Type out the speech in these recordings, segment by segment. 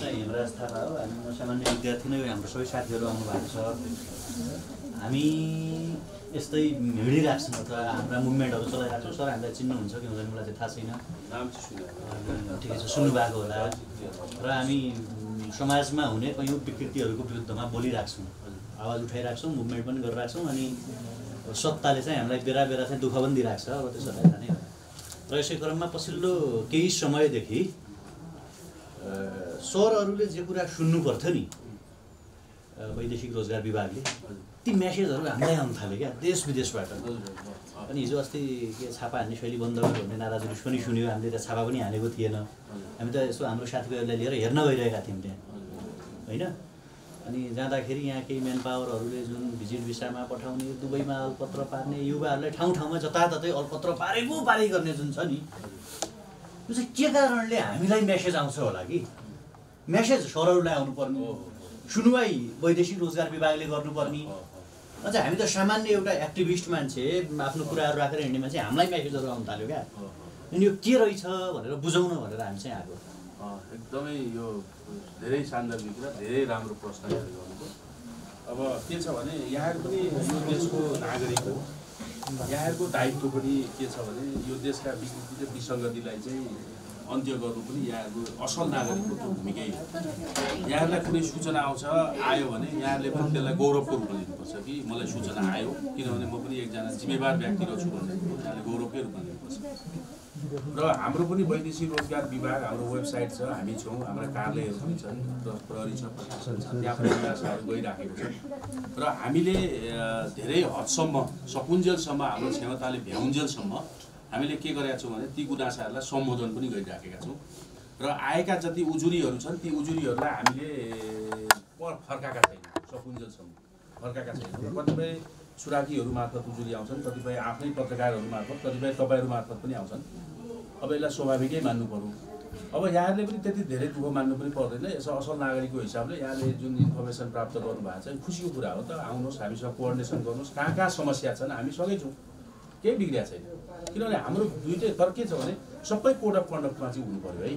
चाहिँ हेमराज थापा हो। हामी सामान्य विद्यार्थी नै हाम्रो सबै साथीहरू आउनु भएको छ। हामी यस्तै हिँडिरहेको छौँ अथवा हाम्रा मुभमेन्टहरू चलाइरहेको छौँ। सर हामीलाई चिन्नुहुन्छ कि हुँदैन मलाई चाहिँ थाहा छैन। ठिकै छ सुन्नुभएको होला। र हामी समाजमा हुने कैयौँ विकृतिहरूको विरुद्धमा बोलिरहेको छौँ आवाज उठाइरहेको छौँ मुभमेन्ट पनि गरिरहेको छौँ अनि सत्ताले चाहिँ हामीलाई बेला बेला चाहिँ दुःख पनि दिइरहेको छ। अब त्यसोलाई थाहा नै र यसै क्रममा पछिल्लो केही समयदेखि सरहरूले जे कुरा सुन्नु पर्थ्यो नि वैदेशिक रोजगार विभागले ती म्यासेजहरू हामीलाई आउनु थाल्यो क्या देश विदेशबाट। अनि हिजो अस्ति के छापा हान्ने शैली बन्द गर्यो भन्ने नारा जुलुस पनि सुन्यो हामीले त्यहाँ छापा पनि हानेको थिएन। हामी त यसो हाम्रो साथीभाइहरूलाई लिएर हेर्न गइरहेका थियौँ त्यहाँ होइन? अनि जाँदाखेरि यहाँ केही म्यान पावरहरूले जुन भिजिट भिसामा पठाउने दुबईमा अलपत्र पार्ने युवाहरूलाई ठाउँ ठाउँमा जताततै अलपत्र पारेको पारे गर्ने जुन छ नि त्यो चाहिँ के कारणले हामीलाई म्यासेज आउँछ होला कि? म्यासेज सरहरूलाई आउनुपर्ने। सुनवाई वैदेशिक रोजगार विभागले गर्नुपर्ने। अझ हामी त सामान्य एउटा एक्टिभिस्ट मान्छे आफ्नो कुराहरू राखेर हिँड्ने मान्छे हामीलाई म्यासेजहरू आउनु थाल्यो क्या। अनि यो के रहेछ भनेर बुझाउन भनेर हामी चाहिँ आएको। एकदमै यो धेरै सान्दर्भिक र धेरै राम्रो प्रश्न गर्नुभयो। अब के छ भने यहाँहरू पनि यो देशको नागरिक हो। यहाँहरूको दायित्व पनि के छ भने यो देशका विकृति र विसङ्गतिलाई चाहिँ अन्त्य गर्नु पनि यहाँहरूको असल नागरिकको त्यो भूमिकै हो। यहाँहरूलाई कुनै सूचना आउँछ आयो भने यहाँहरूले पनि त्यसलाई गौरवको रूपमा लिनुपर्छ कि मलाई सूचना आयो किनभने म पनि एकजना जिम्मेवार व्यक्ति रहेछु भने यहाँले गौरवकै रूपमा लिनुपर्छ र हाम्रो पनि वैदेशिक रोजगार विभाग हाम्रो वेबसाइट छ हामी छौँ हाम्रा कार्यालयहरू पनि छन् र प्रहरी छ प्रशासन छ त्यहाँ पनि प्रयासहरू गइराखेको छ। र हामीले धेरै हदसम्म सकुन्जेलसम्म हाम्रो क्षमताले भ्याउन्जेलसम्म हामीले के गरेका छौँ भने ती गुनासाहरूलाई सम्बोधन पनि गरिराखेका छौँ। र आएका जति उजुरीहरू छन् ती उजुरीहरूलाई हामीले प- फर्काएका छैनौँ सकुन्जेलसम्म फर्काएका छैनौँ। कतिपय सुराकीहरू मार्फत उजुरी आउँछन् कतिपय आफ्नै पत्रकारहरू मार्फत कतिपय तपाईँहरू मार्फत पनि आउँछन्। अब यसलाई स्वाभाविकै मान्नु पऱ्यो। अब यहाँहरूले पनि त्यति धेरै दुःख मान्नु पनि पर्दैन। यसो असल नागरिकको हिसाबले यहाँले जुन इन्फर्मेसन प्राप्त गर्नुभएको छ खुसीको कुरा हो त। आउनुहोस् हामीसँग कोअर्डिनेसन गर्नुहोस्। कहाँ कहाँ समस्या छन् हामी सँगै छौँ। केही बिग्रिया छैन। किनभने हाम्रो दुइटै तर के छ भने सबै कोड अफ कन्डक्टमा चाहिँ हुनु पऱ्यो है।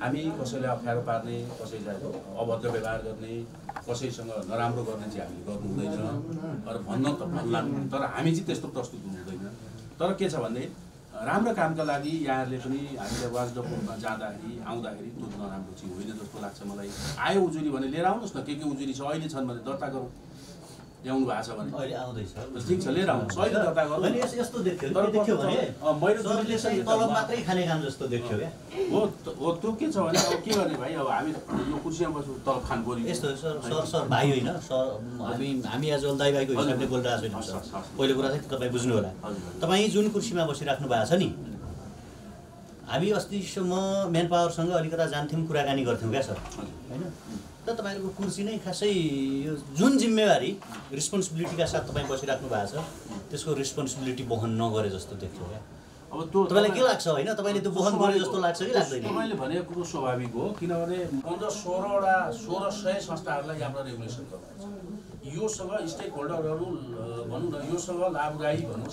हामी कसैलाई अप्ठ्यारो पार्ने कसैलाई अभद्र व्यवहार गर्ने कसैसँग नराम्रो गर्ने चाहिँ हामीले गर्नु हुँदैन तर भन्न त भन्ला तर हामी चाहिँ त्यस्तो प्रस्तुत हुनु हुँदैन तर के छ भने राम्रो कामका लागि यहाँहरूले पनि हामीले वाजडोपमा जाँदाखेरि आउँदाखेरि त्यो नराम्रो चाहिँ होइन जस्तो लाग्छ मलाई। आयो उजुरी भने लिएर आउनुहोस् न के के उजुरी छ अहिले छन् भने दर्ता गरौँ। ल्याउनु भएको छ भने। अहिले आउँदैछ। ठिक छ लिएर आउनुहोस्। अहिले दर्ता गरौँ अहिले यस- यस्तो के देख्यो भने मैले सरले चाहिँ तलब मात्रै खाने काम जस्तो देख्यो हो हो त्यो के छ भने अब के गर्ने भाइ? अब हामी यो कुर्सीमा बस्नु तलब खान पऱ्यो। यस्तो सर सर सर भाइ होइन। सर हामी हामी आज दाई भाइको हिसाबले बोलिरहेको छैनौँ सर। पहिलो कुरा चाहिँ तपाईँ बुझ्नु होला। तपाईँ जुन कुर्सीमा बसिराख्नु भएको छ नि हामी अस्तिसम्म म्यान पावरसँग अलिकता जान्थ्यौँ कुराकानी गर्थ्यौँ क्या सर। होइन? त तपाईँहरूको कुर्सी नै खासै यो जुन जिम्मेवारी रेस्पोन्सिबिलिटीका साथ तपाईँ बसिराख्नु भएको छ त्यसको रेस्पोन्सिबिलिटी वहन नगरे जस्तो देख्यो क्या। अब त्यो तपाईँलाई के लाग्छ होइन? तपाईँले त्यो वहन गरे जस्तो लाग्छ कि लाग्दैन? तपाईँले भनेको कुरो स्वाभाविक हो किनभने पन्ध्र सोह्रवटा सोह्र सय संस्थाहरूलाई यहाँबाट रेगुलेसन गर्नुपर्छ योसँग स्टेक होल्डरहरू भनौँ न योसँग लाभदायी भनौँ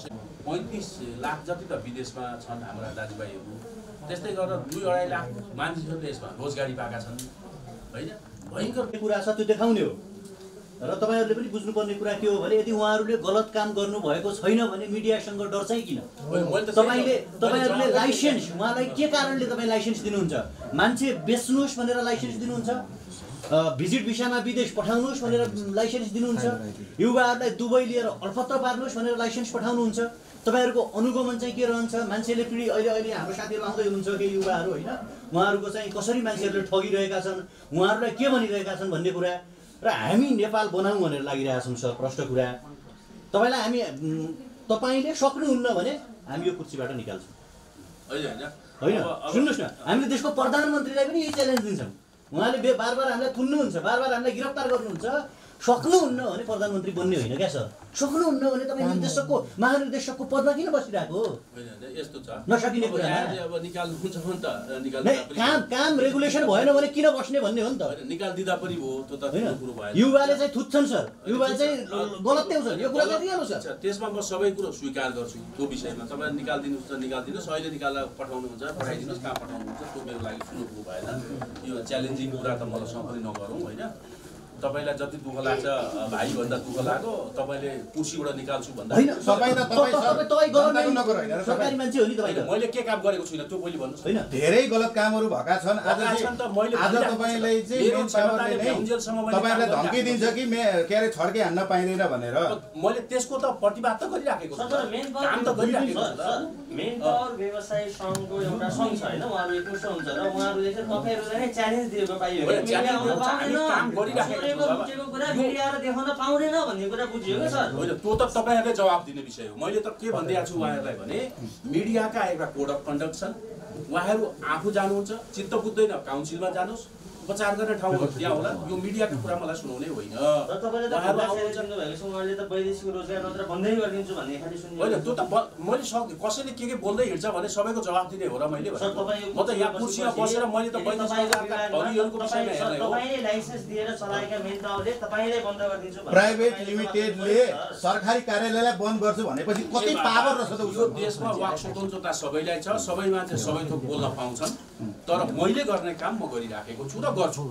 पैँतिस लाख जति त विदेशमा छन् हाम्रा दाजुभाइहरू त्यस्तै गरेर दुई अढाई लाख मान्छेहरूले यसमा रोजगारी पाएका छन्। होइन? भयङ्कर कुरा छ त्यो देखाउने हो। र तपाईँहरूले पनि बुझ्नुपर्ने कुरा के हो भने यदि उहाँहरूले गलत काम गर्नुभएको छैन भने मिडियासँग डर चाहिँ किन? मैले- मैले त तपाईँले तपाईँहरूले लाइसेन्स उहाँलाई के कारणले तपाईँ लाइसेन्स दिनुहुन्छ? मान्छे बेच्नुहोस् भनेर लाइसेन्स दिनुहुन्छ? भिजिट भिसामा विदेश पठाउनुहोस् भनेर लाइसेन्स दिनुहुन्छ? युवाहरूलाई दुबई लिएर अल्पत्र पार्नुहोस् भनेर लाइसेन्स पठाउनुहुन्छ? तपाईँहरूको अनुगमन चाहिँ के रहन्छ? मान्छेले पिँढी अहिले अहिले हाम्रो साथीहरू आउँदै हुनुहुन्छ केही युवाहरू होइन? उहाँहरूको चाहिँ कसरी मान्छेहरूले ठगिरहेका छन्? उहाँहरूलाई के भनिरहेका छन् भन्ने कुरा? र हामी नेपाल बनाऊँ भनेर लागिरहेका छौँ सर प्रष्ट कुरा। तपाईँलाई हामी तपाईँले सक्नुहुन्न भने हामी यो कुर्सीबाट निकाल्छौँ। होइन सुन्नुहोस् न हामीले देशको प्रधानमन्त्रीलाई पनि यही च्यालेन्ज दिन्छौँ। उहाँले बे बार बार हामीलाई थुन्नुहुन्छ बार बार हामीलाई गिरफ्तार गर्नुहुन्छ। सक्नुहुन्न भने प्रधानमन्त्री बन्ने होइन क्या सर। सक्नुहुन्न भने तपाईँ निर्देशकको महानिर्देशकको पदमा किन बसिरहेको नसकिने त काम काम रेगुलेसन भएन भने किन बस्ने भन्ने हो नि त। होइन, निकाल्दिँदा पनि भयो त होइन। युवाले चाहिँ थुत्छन् सर। युवाले चाहिँ गलत यो कुरा रियल हो सर? अच्छा, त्यसमा म सबै कुरो स्वीकार गर्छु त्यो विषयमा। तपाईँ निकालिदिनुहुन्छ निकालिदिनुहोस्। अहिले निकालेर पठाउनुहुन्छ पठाइदिनुहोस्। कहाँ पठाउनुहुन्छ त्यो मेरो लागि ठुलो कुरो भएन। यो च्यालेन्जिङ कुरा त मलाईसँग पनि नगरौँ होइन? तपाईँलाई जति दुःख लाग्छ भाइभन्दा दुःख लाग्यो तपाईँले कुर्सीबाट निकाल्छु भन्दा मैले के काम गरेको छुइनँ त्यो पहिले भन्नुहोस् होइन धेरै गलत कामहरू भएका छन् आज मैले तपाईँले मैले काम धम्की दिन्छ कि मे के अरे छड्के हान्न पाइँदैन भनेर। मैले त्यसको त प्रतिवाद त गरिराखेको छु। काम त गरिराखेको छु व्यवसाय सङ्घको एउटा सङ्घ छ होइन? उहाँहरू एकमुष्ट हुन्छ र उहाँहरूले चाहिँ तपाईँहरूलाई नै च्यालेन्ज दिएको पाइयो। छ, छौँ, देखाउन पाउँदैन भन्ने कुरा बुझियो क्या सर। होइन त्यो त तपाईँहरूले जवाब दिने विषय हो। मैले त के भनिदिएको छु उहाँहरूलाई भने मिडियाका एउटा कोड अफ कन्डक्ट छन्। उहाँहरू आफू जानुहुन्छ चित्त बुझ्दैन काउन्सिलमा जानुहोस्। उपचार गर्ने ठाउँहरू त्यहाँ होला। यो मिडियाको कुरा मलाई सुनाउने होइन। होइन त्यो त मैले सक् कसैले के के बोल्दै हिँड्छ भने सबैको जवाब दिने हो र मैले म त यहाँ कुर्सीमा बसेर मैले त प्राइभेट लिमिटेडले सर, सरकारी कार्यालयलाई बन्द गर्छु भनेपछि कति पावर रहेछ त यो उसको देशमा वाक स्वतन्त्रता सबैलाई छ सबै मान्छे सबै थोक बोल्न पाउँछन्। तर मैले गर्ने काम म गरिराखेको छु र गर्छु।